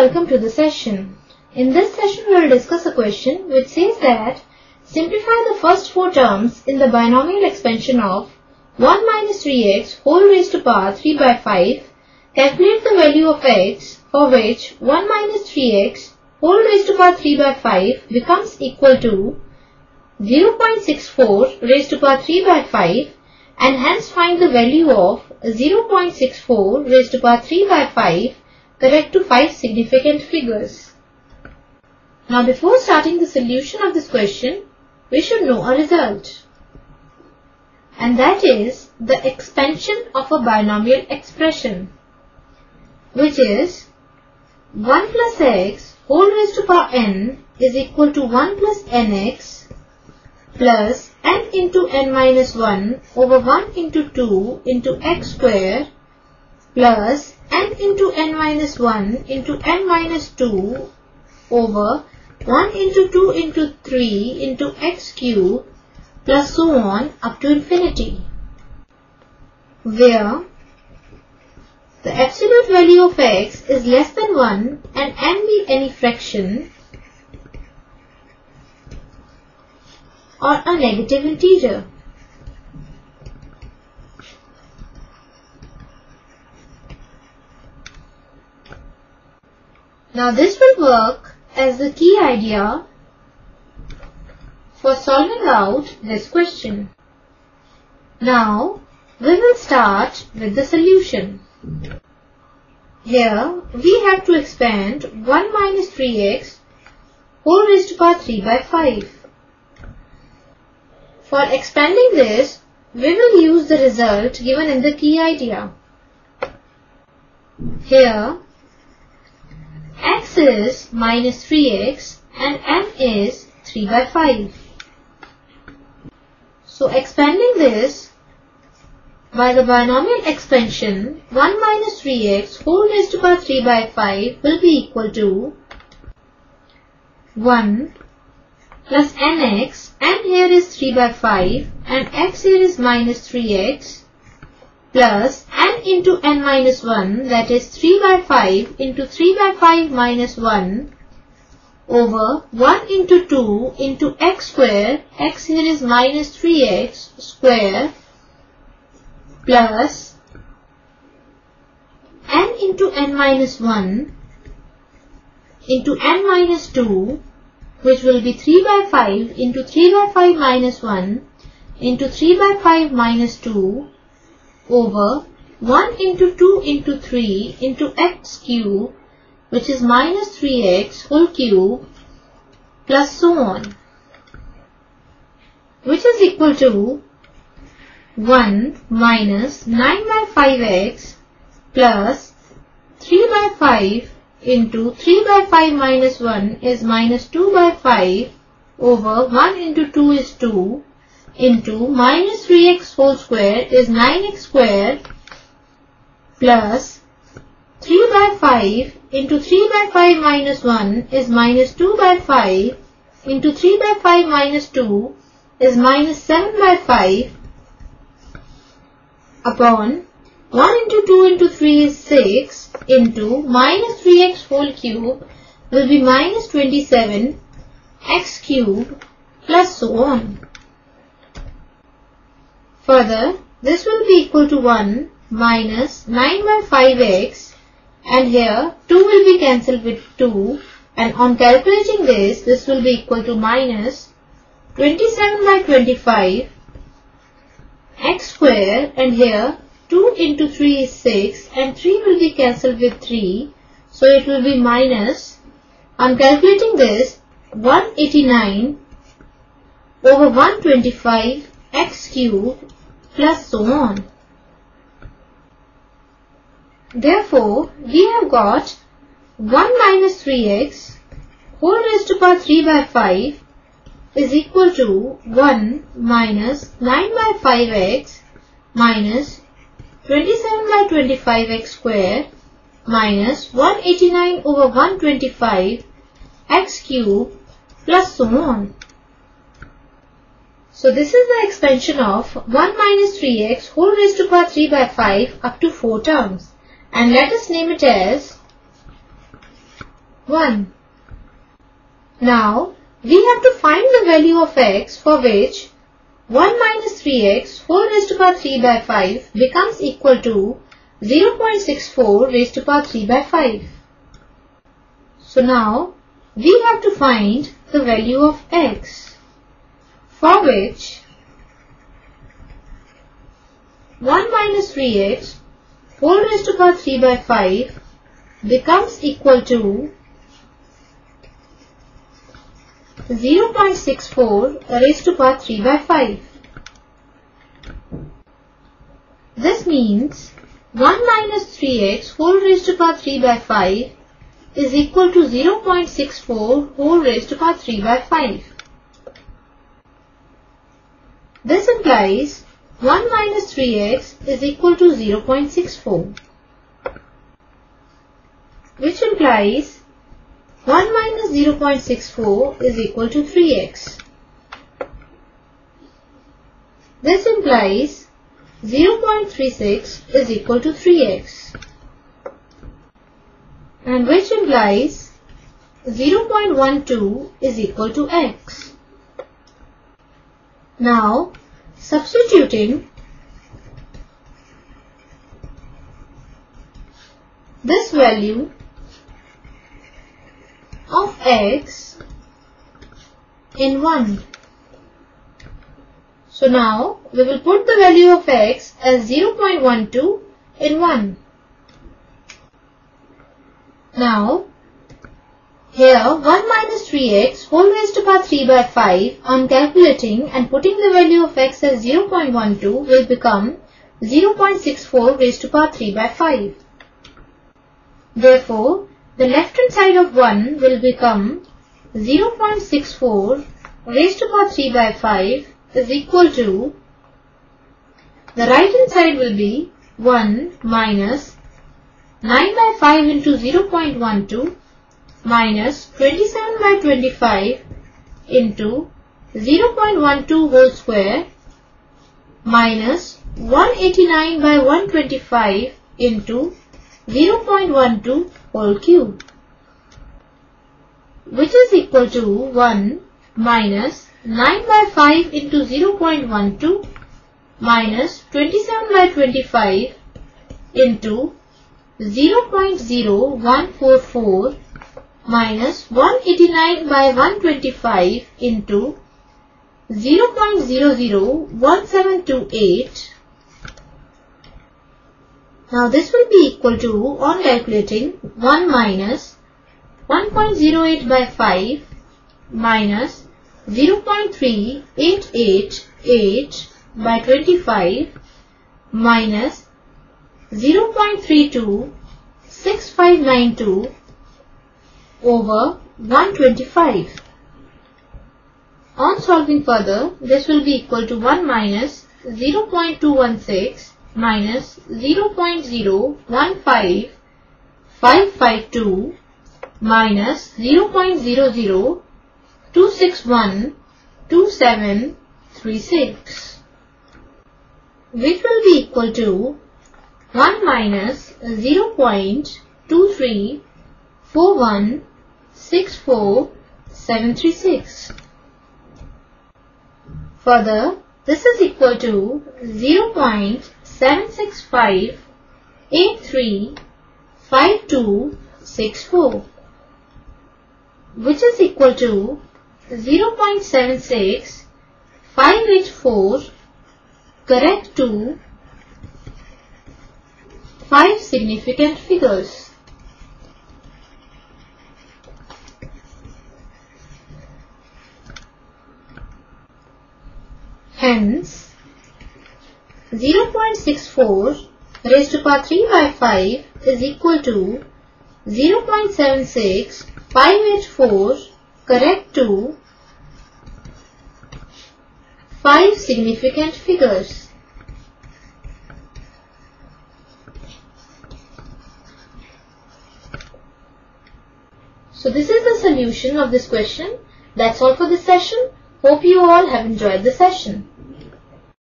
welcome to the session. In this session we will discuss a question which says that simplify the first four terms in the binomial expansion of 1 minus 3x whole raised to power 3 by 5. Calculate the value of x for which 1 minus 3x whole raised to power 3 by 5 becomes equal to 0.64 raised to power 3 by 5 and hence find the value of 0.64 raised to power 3 by 5 correct to 5 significant figures. Now before starting the solution of this question, we should know a result. And that is the expansion of a binomial expression which is 1 plus x whole raised to power n is equal to 1 plus nx plus n into n minus 1 over 1 into 2 into x square plus n into n minus 1 into n minus 2 over 1 into 2 into 3 into x cube plus so on up to infinity where the absolute value of x is less than 1 and n be any fraction or a negative integer. Now this will work as the key idea for solving out this question. Now we will start with the solution. Here we have to expand 1 minus 3x whole raised to power 3 by 5. For expanding this, we will use the result given in the key idea. Here, x is minus 3x and n is 3 by 5. So expanding this by the binomial expansion 1 minus 3x whole raised to power 3 by 5 will be equal to 1 plus nx and here is 3 by 5 and x here is minus 3x plus n into n minus 1 that is 3 by 5 into 3 by 5 minus 1 over 1 into 2 into x square x here is minus 3x square plus n into n minus 1 into n minus 2 which will be 3 by 5 into 3 by 5 minus 1 into 3 by 5 minus 2 over 1 into 2 into 3 into x cube which is minus 3x whole cube plus so on which is equal to 1 minus 9 by 5x plus 3 by 5 into 3 by 5 minus 1 is minus 2 by 5 over 1 into 2 is 2 into minus 3x whole square is 9x square plus 3 by 5 into 3 by 5 minus 1 is minus 2 by 5 into 3 by 5 minus 2 is minus 7 by 5 upon 1 into 2 into 3 is 6 into minus 3x whole cube will be minus 27 x cube plus so on. Further, this will be equal to 1 minus 9 by 5x and here 2 will be cancelled with 2 and on calculating this, this will be equal to minus 27 by 25 x square and here 2 into 3 is 6 and 3 will be cancelled with 3. So it will be minus, on calculating this, 189 over 125 x cube plus so on. Therefore, we have got 1 minus 3x whole raised to power 3 by 5 is equal to 1 minus 9 by 5x minus 27 by 25x square minus 189 over 125 x cube plus so on. So this is the expansion of 1 minus 3x whole raised to power 3 by 5 up to 4 terms. And let us name it as 1. Now, we have to find the value of x for which 1 minus 3x whole raised to power 3 by 5 becomes equal to 0.64 raised to power 3 by 5. So now, we have to find the value of x for which 1 minus 3x whole raised to power 3 by 5 becomes equal to 0.64 raised to power 3 by 5. This means 1 minus 3x whole raised to power 3 by 5 is equal to 0.64 whole raised to power 3 by 5. This implies 1 minus 3x is equal to 0.64 which implies 1 minus 0.64 is equal to 3x. This implies 0.36 is equal to 3x and which implies 0.12 is equal to x. Now substituting this value of x in 1. So now we will put the value of x as 0.12 in 1. Now here 1 minus 3x whole raised to power 3 by 5 on calculating and putting the value of x as 0.12 will become 0.64 raised to power 3 by 5. Therefore, the left hand side of 1 will become 0.64 raised to power 3 by 5 is equal to the right hand side will be 1 minus 9 by 5 into 0.12 minus 27 by 25 into 0.12 whole square minus 189 by 125 into 0.12 whole cube which is equal to 1 minus 9 by 5 into 0.12 minus 27 by 25 into 0.0144 minus 189 by 125 into 0.001728 now this will be equal to, on calculating, 1 minus 1.08 by 5 minus 0.3888 by 25 minus 0.326592 over 125. On solving further, this will be equal to 1 minus 0.216 minus 0.015552 minus 0.002612736 which will be equal to 1 minus 0.23416476. Further, this is equal to 0. 765835264 which is equal to 0.76584 correct to 5 significant figures. Hence, 0.64 raised to power 3 by 5 is equal to 0.76 correct to 5 significant figures. So this is the solution of this question. That's all for this session. Hope you all have enjoyed the session.